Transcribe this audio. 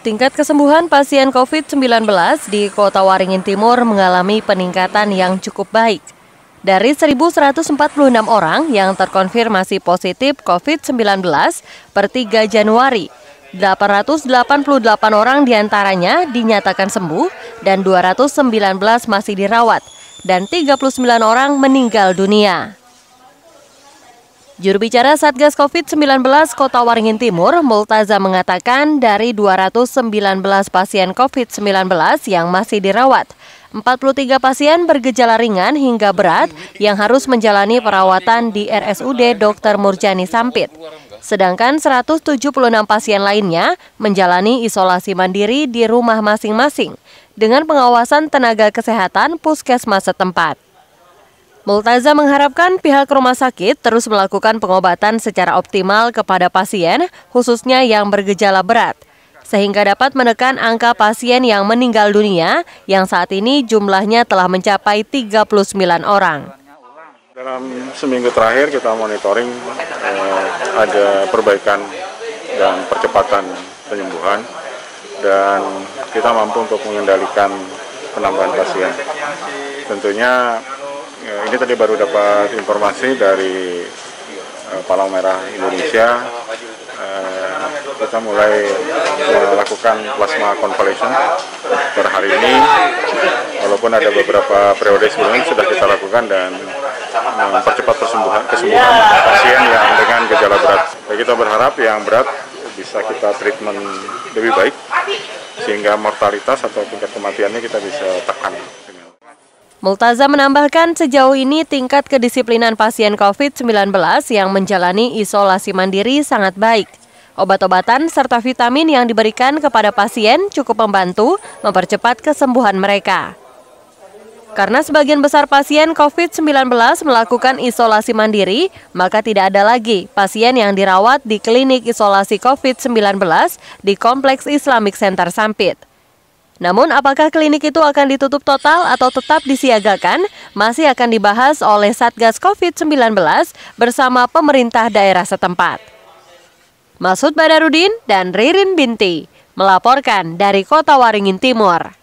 Tingkat kesembuhan pasien COVID-19 di Kota Waringin Timur mengalami peningkatan yang cukup baik. Dari 1.146 orang yang terkonfirmasi positif COVID-19 per 3 Januari, 888 orang di antaranya dinyatakan sembuh dan 219 masih dirawat, dan 39 orang meninggal dunia. Juru bicara Satgas COVID-19 Kota Waringin Timur, Multaza mengatakan dari 219 pasien COVID-19 yang masih dirawat, 43 pasien bergejala ringan hingga berat yang harus menjalani perawatan di RSUD Dr. Murjani Sampit. Sedangkan 176 pasien lainnya menjalani isolasi mandiri di rumah masing-masing dengan pengawasan tenaga kesehatan puskesmas setempat. Multaza mengharapkan pihak rumah sakit terus melakukan pengobatan secara optimal kepada pasien, khususnya yang bergejala berat, sehingga dapat menekan angka pasien yang meninggal dunia yang saat ini jumlahnya telah mencapai 39 orang. Dalam seminggu terakhir kita monitoring eh, ada perbaikan dan percepatan penyembuhan dan kita mampu untuk mengendalikan penambahan pasien. Tentunya Ya, ini tadi baru dapat informasi dari uh, Palang Merah Indonesia. Uh, kita mulai melakukan plasma convalescent per hari ini. Walaupun ada beberapa periode sebelumnya sudah kita lakukan dan mempercepat persembuhan kesembuhan pasien yang dengan gejala berat. Jadi kita berharap yang berat bisa kita treatment lebih baik sehingga mortalitas atau tingkat kematiannya kita bisa tekan. Multaza menambahkan sejauh ini tingkat kedisiplinan pasien COVID-19 yang menjalani isolasi mandiri sangat baik. Obat-obatan serta vitamin yang diberikan kepada pasien cukup membantu mempercepat kesembuhan mereka. Karena sebagian besar pasien COVID-19 melakukan isolasi mandiri, maka tidak ada lagi pasien yang dirawat di klinik isolasi COVID-19 di Kompleks Islamic Center Sampit. Namun apakah klinik itu akan ditutup total atau tetap disiagakan masih akan dibahas oleh Satgas COVID-19 bersama pemerintah daerah setempat. Masud Badarudin dan Ririn Binti melaporkan dari Kota Waringin Timur.